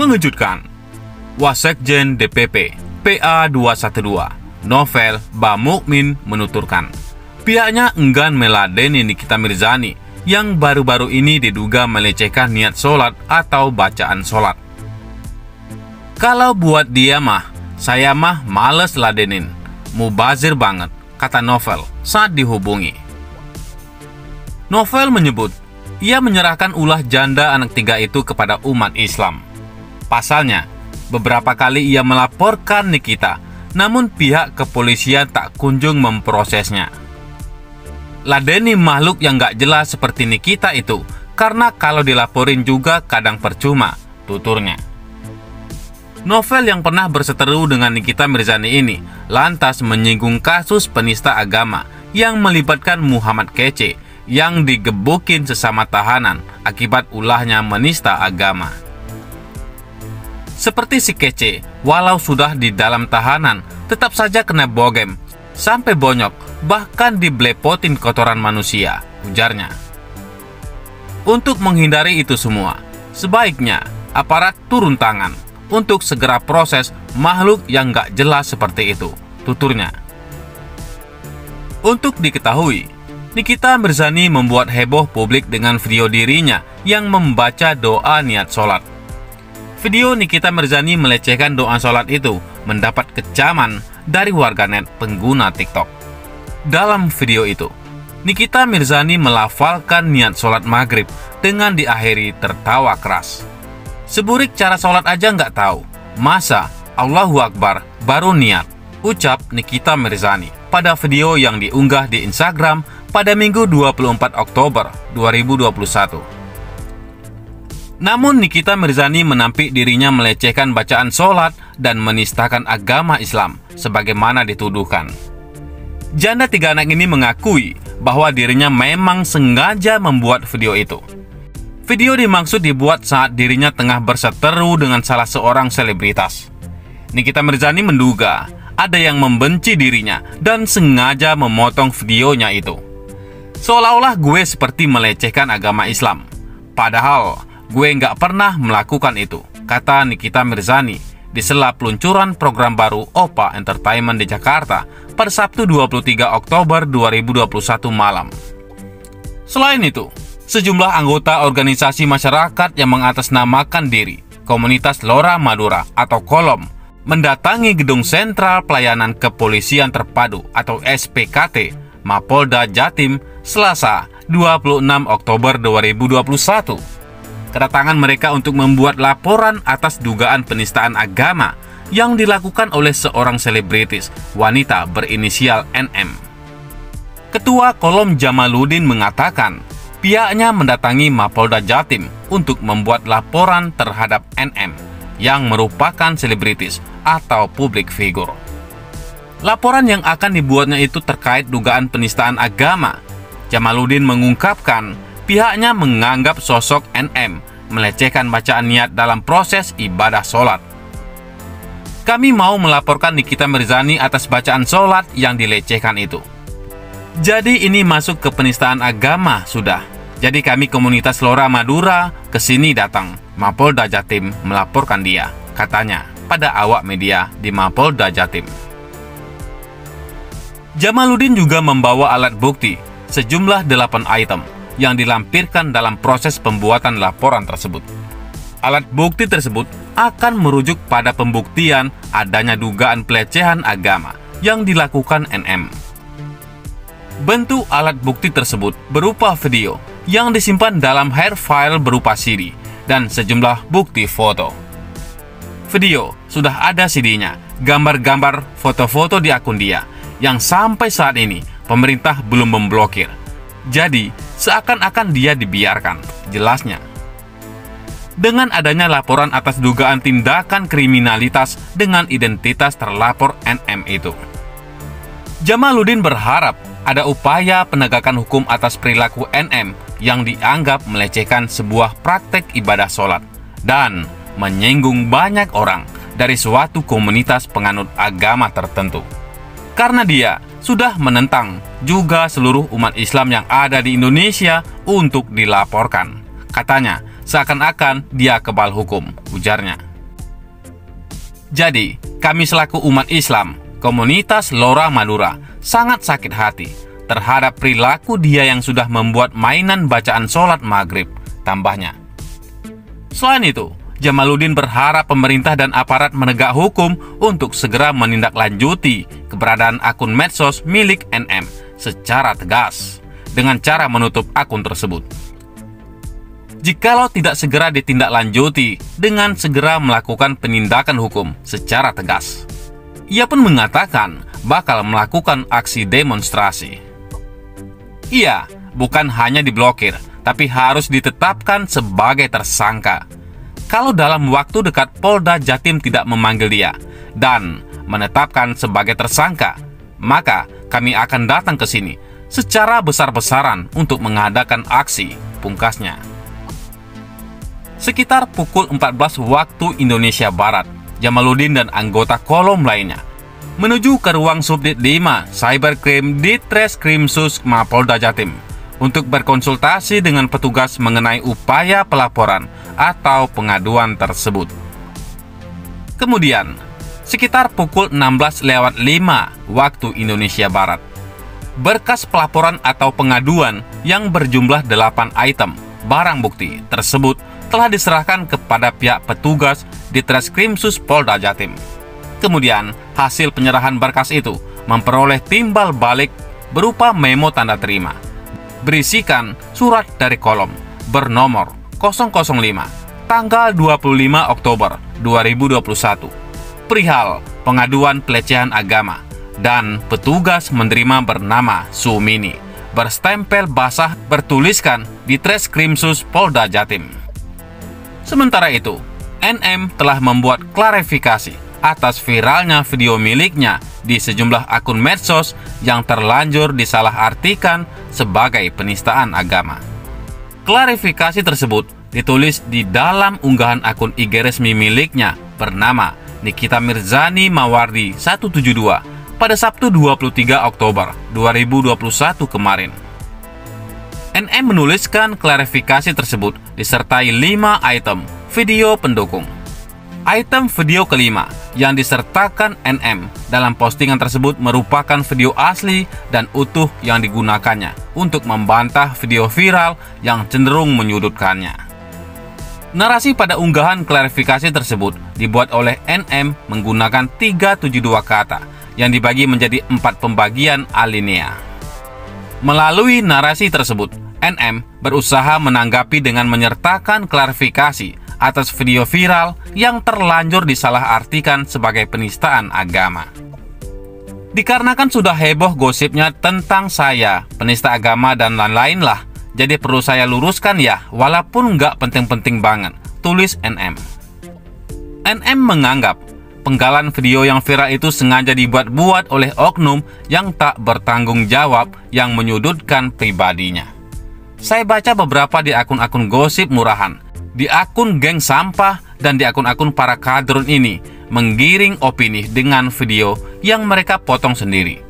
Mengejutkan, Wasekjen DPP PA212 Novel Bamukmin menuturkan, pihaknya enggan meladeni Nikita Mirzani yang baru-baru ini diduga melecehkan niat sholat atau bacaan sholat. Kalau buat dia mah, saya mah males ladenin. Mubazir banget, kata Novel saat dihubungi. Novel menyebut, ia menyerahkan ulah janda anak tiga itu kepada umat Islam. Pasalnya, beberapa kali ia melaporkan Nikita, namun pihak kepolisian tak kunjung memprosesnya. Ladeni makhluk yang gak jelas seperti Nikita itu, karena kalau dilaporin juga kadang percuma, tuturnya. Novel yang pernah berseteru dengan Nikita Mirzani ini lantas menyinggung kasus penista agama yang melibatkan Muhammad Kece yang digebukin sesama tahanan akibat ulahnya menista agama. Seperti si kece, walau sudah di dalam tahanan, tetap saja kena bogem, sampai bonyok, bahkan diblepotin kotoran manusia, ujarnya. Untuk menghindari itu semua, sebaiknya aparat turun tangan untuk segera proses makhluk yang gak jelas seperti itu, tuturnya. Untuk diketahui, Nikita Mirzani membuat heboh publik dengan video dirinya yang membaca doa niat sholat. Video Nikita Mirzani melecehkan doa sholat itu mendapat kecaman dari warganet pengguna TikTok. Dalam video itu, Nikita Mirzani melafalkan niat sholat maghrib dengan diakhiri tertawa keras. Seburik cara sholat aja nggak tahu, masa Allahu Akbar baru niat, ucap Nikita Mirzani pada video yang diunggah di Instagram pada Minggu 24 Oktober 2021. Namun Nikita Mirzani menampik dirinya melecehkan bacaan sholat dan menistakan agama Islam sebagaimana dituduhkan. Janda tiga anak ini mengakui bahwa dirinya memang sengaja membuat video itu. Video dimaksud dibuat saat dirinya tengah berseteru dengan salah seorang selebritas. Nikita Mirzani menduga ada yang membenci dirinya dan sengaja memotong videonya itu. Seolah-olah gue seperti melecehkan agama Islam. Padahal Gue nggak pernah melakukan itu, kata Nikita Mirzani di sela peluncuran program baru OPA Entertainment di Jakarta pada Sabtu 23 Oktober 2021 malam. Selain itu, sejumlah anggota organisasi masyarakat yang mengatasnamakan diri Komunitas Lora Madura atau Kolom mendatangi Gedung Sentral Pelayanan Kepolisian Terpadu atau SPKT Mapolda Jatim Selasa 26 Oktober 2021 kedatangan mereka untuk membuat laporan atas dugaan penistaan agama yang dilakukan oleh seorang selebritis wanita berinisial NM. Ketua Kolom Jamaluddin mengatakan pihaknya mendatangi Mapolda Jatim untuk membuat laporan terhadap NM yang merupakan selebritis atau publik figur. Laporan yang akan dibuatnya itu terkait dugaan penistaan agama. Jamaluddin mengungkapkan pihaknya menganggap sosok NM melecehkan bacaan niat dalam proses ibadah sholat. Kami mau melaporkan Nikita Mirzani atas bacaan sholat yang dilecehkan itu. Jadi ini masuk ke penistaan agama sudah. Jadi kami komunitas Lora Madura ke sini datang. Mapolda Jatim melaporkan dia, katanya pada awak media di Mapolda Jatim. Jamaluddin juga membawa alat bukti sejumlah 8 item yang dilampirkan dalam proses pembuatan laporan tersebut. Alat bukti tersebut akan merujuk pada pembuktian adanya dugaan pelecehan agama yang dilakukan NM. Bentuk alat bukti tersebut berupa video yang disimpan dalam hair file berupa CD dan sejumlah bukti foto. Video sudah ada CD-nya, gambar-gambar foto-foto di akun dia yang sampai saat ini pemerintah belum memblokir. Jadi, seakan-akan dia dibiarkan, jelasnya. Dengan adanya laporan atas dugaan tindakan kriminalitas dengan identitas terlapor NM itu. Jamaluddin berharap ada upaya penegakan hukum atas perilaku NM yang dianggap melecehkan sebuah praktek ibadah sholat dan menyinggung banyak orang dari suatu komunitas penganut agama tertentu. Karena dia sudah menentang juga seluruh umat Islam yang ada di Indonesia untuk dilaporkan. Katanya, seakan-akan dia kebal hukum, ujarnya. Jadi, kami selaku umat Islam, komunitas Lora Madura, sangat sakit hati terhadap perilaku dia yang sudah membuat mainan bacaan sholat maghrib, tambahnya. Selain itu, Jamaluddin berharap pemerintah dan aparat menegak hukum untuk segera menindaklanjuti keberadaan akun medsos milik NM secara tegas dengan cara menutup akun tersebut. Jikalau tidak segera ditindaklanjuti dengan segera melakukan penindakan hukum secara tegas. Ia pun mengatakan bakal melakukan aksi demonstrasi. Ia bukan hanya diblokir, tapi harus ditetapkan sebagai tersangka kalau dalam waktu dekat Polda Jatim tidak memanggil dia dan menetapkan sebagai tersangka, maka kami akan datang ke sini secara besar-besaran untuk mengadakan aksi, pungkasnya. Sekitar pukul 14 waktu Indonesia Barat, Jamaluddin dan anggota kolom lainnya menuju ke ruang Subdit 5 Cybercrime di Treskrimsus Mapolda Jatim untuk berkonsultasi dengan petugas mengenai upaya pelaporan atau pengaduan tersebut. Kemudian, sekitar pukul 16 lewat 5 waktu Indonesia Barat, berkas pelaporan atau pengaduan yang berjumlah 8 item barang bukti tersebut telah diserahkan kepada pihak petugas di Treskrimsus Polda Jatim. Kemudian, hasil penyerahan berkas itu memperoleh timbal balik berupa memo tanda terima berisikan surat dari kolom bernomor 005 tanggal 25 Oktober 2021 perihal pengaduan pelecehan agama dan petugas menerima bernama Sumini berstempel basah bertuliskan di Treskrimsus Polda Jatim. Sementara itu, NM telah membuat klarifikasi atas viralnya video miliknya di sejumlah akun medsos yang terlanjur disalahartikan sebagai penistaan agama. Klarifikasi tersebut ditulis di dalam unggahan akun IG resmi miliknya bernama Nikita Mirzani Mawardi 172 pada Sabtu 23 Oktober 2021 kemarin. NM menuliskan klarifikasi tersebut disertai 5 item video pendukung. Item video kelima yang disertakan NM dalam postingan tersebut merupakan video asli dan utuh yang digunakannya untuk membantah video viral yang cenderung menyudutkannya. Narasi pada unggahan klarifikasi tersebut dibuat oleh NM menggunakan 372 kata yang dibagi menjadi empat pembagian alinea. Melalui narasi tersebut, NM berusaha menanggapi dengan menyertakan klarifikasi atas video viral yang terlanjur disalahartikan sebagai penistaan agama. Dikarenakan sudah heboh gosipnya tentang saya, penista agama dan lain-lain lah, jadi perlu saya luruskan ya, walaupun nggak penting-penting banget, tulis NM. NM menganggap penggalan video yang viral itu sengaja dibuat-buat oleh oknum yang tak bertanggung jawab yang menyudutkan pribadinya. Saya baca beberapa di akun-akun gosip murahan, di akun geng sampah dan di akun-akun para kadrun ini menggiring opini dengan video yang mereka potong sendiri.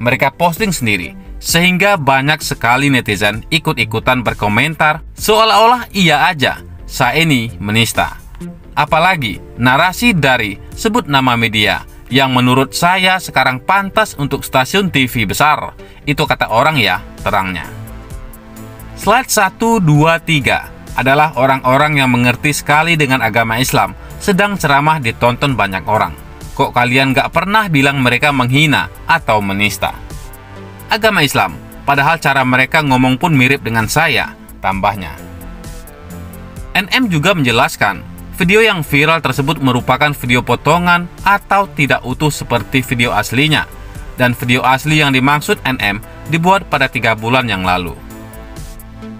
Mereka posting sendiri, sehingga banyak sekali netizen ikut-ikutan berkomentar seolah-olah iya aja, saya ini menista. Apalagi narasi dari sebut nama media yang menurut saya sekarang pantas untuk stasiun TV besar. Itu kata orang ya, terangnya. Slide 1, 2, 3 adalah orang-orang yang mengerti sekali dengan agama Islam, sedang ceramah ditonton banyak orang. Kok kalian gak pernah bilang mereka menghina atau menista? Agama Islam, padahal cara mereka ngomong pun mirip dengan saya, tambahnya. NM juga menjelaskan, video yang viral tersebut merupakan video potongan atau tidak utuh seperti video aslinya, dan video asli yang dimaksud NM dibuat pada tiga bulan yang lalu.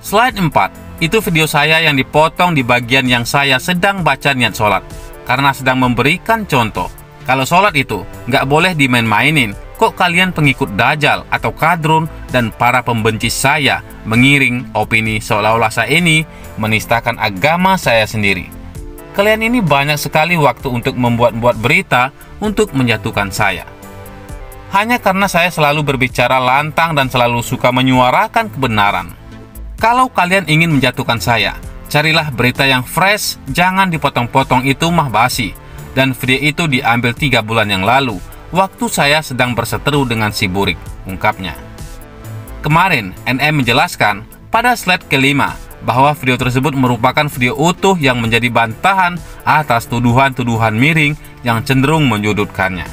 Slide 4 itu video saya yang dipotong di bagian yang saya sedang baca niat sholat. Karena sedang memberikan contoh. Kalau sholat itu nggak boleh dimain-mainin. Kok kalian pengikut Dajjal atau Kadrun dan para pembenci saya mengiring opini seolah-olah saya ini menistakan agama saya sendiri. Kalian ini banyak sekali waktu untuk membuat-buat berita untuk menjatuhkan saya. hanya karena saya selalu berbicara lantang dan selalu suka menyuarakan kebenaran. Kalau kalian ingin menjatuhkan saya, carilah berita yang fresh, jangan dipotong-potong itu mah basi. Dan video itu diambil tiga bulan yang lalu, waktu saya sedang berseteru dengan si Burik, ungkapnya. Kemarin, NM menjelaskan pada slide kelima bahwa video tersebut merupakan video utuh yang menjadi bantahan atas tuduhan-tuduhan miring yang cenderung menyudutkannya.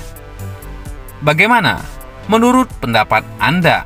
Bagaimana menurut pendapat Anda?